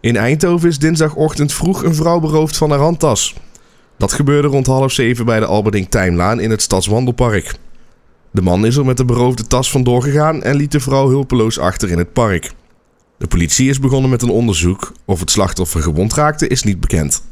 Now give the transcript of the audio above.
In Eindhoven is dinsdagochtend vroeg een vrouw beroofd van haar handtas. Dat gebeurde rond half zeven bij de Alberding Tijmlaan in het Stadswandelpark. De man is er met de beroofde tas vandoor gegaan en liet de vrouw hulpeloos achter in het park. De politie is begonnen met een onderzoek. Of het slachtoffer gewond raakte is niet bekend.